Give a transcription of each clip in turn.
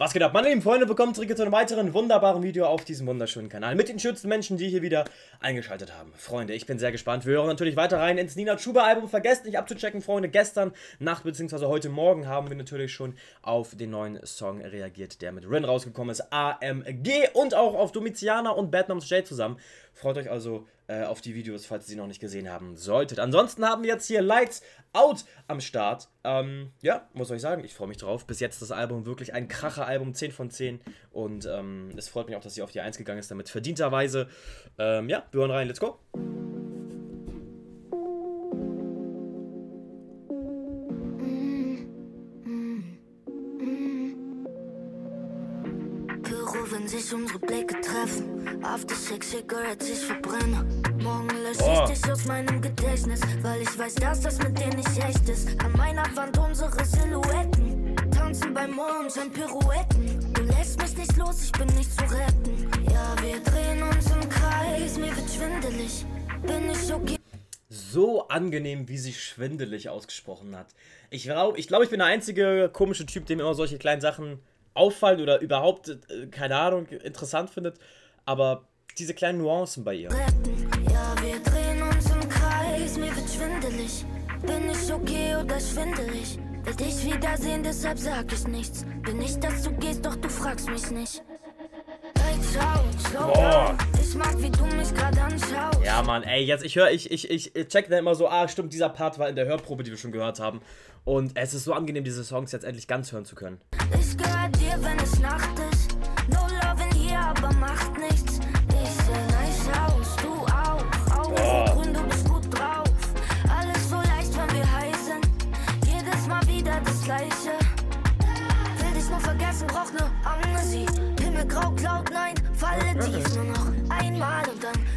Was geht ab, meine lieben Freunde? Willkommen zurück zu einem weiteren wunderbaren Video auf diesem wunderschönen Kanal mit den schönsten Menschen, die hier wieder eingeschaltet haben. Freunde, ich bin sehr gespannt. Wir hören natürlich weiter rein ins Nina Chuba Album. Vergesst nicht abzuchecken, Freunde. Gestern Nacht bzw. heute Morgen haben wir natürlich schon auf den neuen Song reagiert, der mit Rin rausgekommen ist. AMG und auch auf Domitiana und Bad Moms J zusammen. Freut euch also äh, auf die Videos, falls ihr sie noch nicht gesehen haben solltet. Ansonsten haben wir jetzt hier Lights Out am Start. Ähm, ja, muss euch sagen, ich freue mich drauf. Bis jetzt das Album wirklich ein Kracher-Album, 10 von 10. Und ähm, es freut mich auch, dass sie auf die 1 gegangen ist, damit verdienterweise. Ähm, ja, wir hören rein, let's go. Wenn sich unsere Blicke treffen. After Six Cigarettes, ich verbrenne. Morgen lösche Oh. ich dich aus meinem Gedächtnis, weil ich weiß, dass das mit dir nicht echt ist. An meiner Wand unsere Silhouetten. Tanzen beim Mondschein Pirouetten. Du lässt mich nicht los, ich bin nicht zu retten. Ja, wir drehen uns im Kreis, mir wird schwindelig. Bin ich okay? So angenehm, wie sie schwindelig ausgesprochen hat. Ich glaube, ich, glaub, ich bin der einzige komische Typ, dem immer solche kleinen Sachen auffallen oder überhaupt, äh, keine Ahnung, interessant findet. Aber diese kleinen Nuancen bei ihr. Ja, wir drehen uns im Kreis, mir wird schwindelig. Bin ich okay oder schwindelig? Will dich wiedersehen, deshalb sag ich nichts. Bin nicht, dass du gehst, doch du fragst mich nicht. Lights out, slow Boah. down. Ich mag, wie du mich gerade anschaust. Ja, Mann, ey, jetzt, ich höre, ich, ich, ich check dann immer so, ah, stimmt, dieser Part war in der Hörprobe, die wir schon gehört haben. Und es ist so angenehm, diese Songs jetzt endlich ganz hören zu können. Ich gehör dir, wenn es Nacht ist. No love in hier, aber macht nichts. Ich seh nice aus, du auch. Augen so grün, du bist gut drauf. Alles so leicht, wenn wir high sind. Jedes Mal wieder das Gleiche. Will dich nur vergessen, brauch ne Amnesie. Himmelgrau, Cloud, nein, falle tief. Nur noch einmal und dann.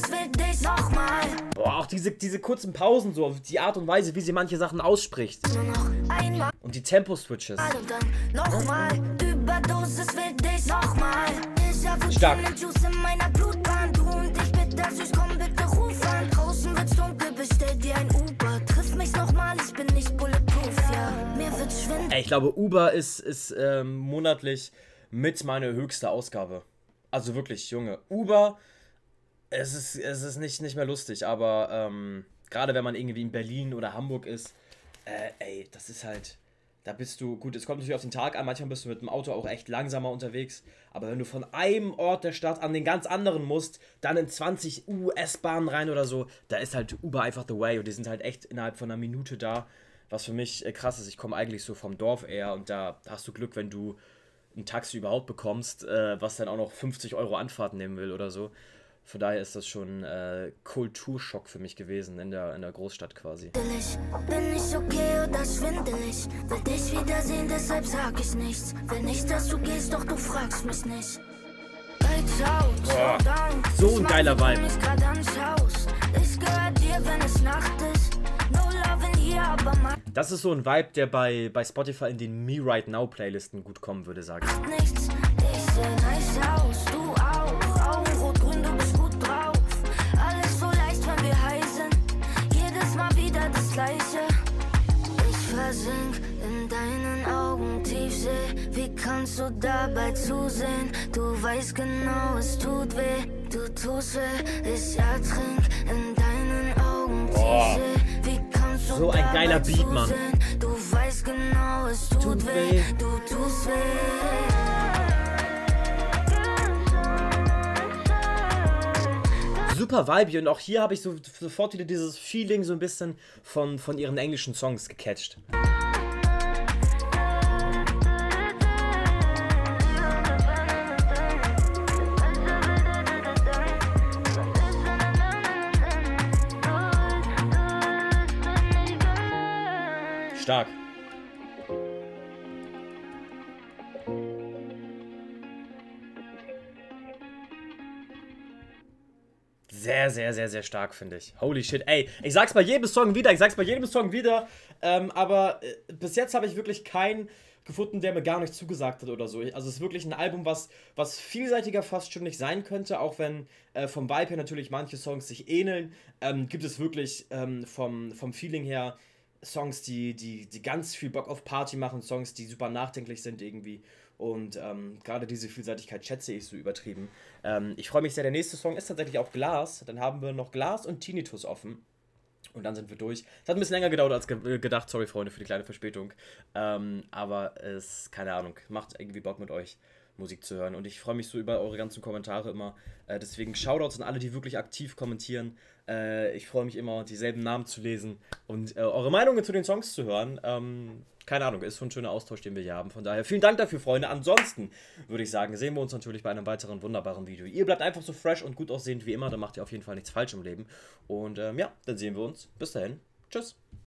Überdosis will dich nochmal. Boah, auch diese, diese kurzen Pausen so, die Art und Weise, wie sie manche Sachen ausspricht. Und die Tempo-Switches. nochmal. Überdosis will dich nochmal. Ich hab Stark. Juice in meiner Blutbahn. Du und ich bitte süß, komm bitte ruf an. Draußen wird's dunkel, bestell dir ein Uber. Triff mich nochmal, ich bin nicht bulletproof, ja. Mir wird schwindelig. Ey, ich glaube, Uber ist, ist ähm, monatlich mit meine höchste Ausgabe. Also wirklich, Junge. Uber, es ist, es ist nicht, nicht mehr lustig, aber ähm, gerade wenn man irgendwie in Berlin oder Hamburg ist, äh, ey, das ist halt. Da bist du, gut, es kommt natürlich auf den Tag an, manchmal bist du mit dem Auto auch echt langsamer unterwegs, aber wenn du von einem Ort der Stadt an den ganz anderen musst, dann in 20 US-Bahnen rein oder so, da ist halt Uber einfach the way und die sind halt echt innerhalb von einer Minute da, was für mich äh, krass ist. Ich komme eigentlich so vom Dorf eher und da hast du Glück, wenn du ein Taxi überhaupt bekommst, äh, was dann auch noch 50 Euro Anfahrt nehmen will oder so. Von daher ist das schon äh, Kulturschock für mich gewesen in der, in der Großstadt quasi. Bin ich okay oder schwindelig? Will dich wiedersehen, deshalb sag ich nichts. Will nicht, dass du gehst, doch du fragst mich nicht. Boah, so ein geiler Vibe. Das ist so ein Vibe, der bei, bei Spotify in den Me Right Now Playlisten gut kommen würde, sag ich. Deinen Augen Tiefsee. Wie kannst du dabei zusehen? Du weißt genau, es tut weh. Du tust weh. Ich ertrink in deinen Augen. Tiefsee. Wie kannst du So ein geiler Beat, Mann. zusehen? Du weißt genau, es tut, Tut weh. weh. Du tust weh. Super Vibe und auch hier habe ich so, sofort wieder dieses Feeling so ein bisschen von, von ihren englischen Songs gecatcht. Stark. Sehr, sehr, sehr, sehr stark, finde ich. Holy shit. Ey, ich sag's bei jedem Song wieder, ich sag's bei jedem Song wieder, ähm, aber äh, bis jetzt habe ich wirklich keinen gefunden, der mir gar nicht zugesagt hat oder so. Also es ist wirklich ein Album, was, was vielseitiger fast schon nicht sein könnte, auch wenn äh, vom Vibe her natürlich manche Songs sich ähneln, ähm, gibt es wirklich ähm, vom, vom Feeling her Songs, die, die, die ganz viel Bock auf Party machen, Songs, die super nachdenklich sind irgendwie. Und ähm, gerade diese Vielseitigkeit schätze ich so übertrieben. Ähm, ich freue mich sehr. Der nächste Song ist tatsächlich auch Glas. Dann haben wir noch Glas und Tinnitus offen. Und dann sind wir durch. Es hat ein bisschen länger gedauert als ge gedacht. Sorry, Freunde, für die kleine Verspätung. Ähm, aber es, keine Ahnung, macht irgendwie Bock mit euch. Musik zu hören. Und ich freue mich so über eure ganzen Kommentare immer. Äh, deswegen Shoutouts an alle, die wirklich aktiv kommentieren. Äh, ich freue mich immer, dieselben Namen zu lesen und äh, eure Meinungen zu den Songs zu hören. Ähm, keine Ahnung, ist schon ein schöner Austausch, den wir hier haben. Von daher vielen Dank dafür, Freunde. Ansonsten würde ich sagen, sehen wir uns natürlich bei einem weiteren wunderbaren Video. Ihr bleibt einfach so fresh und gut aussehend wie immer, dann macht ihr auf jeden Fall nichts falsch im Leben. Und ähm, ja, dann sehen wir uns. Bis dahin. Tschüss.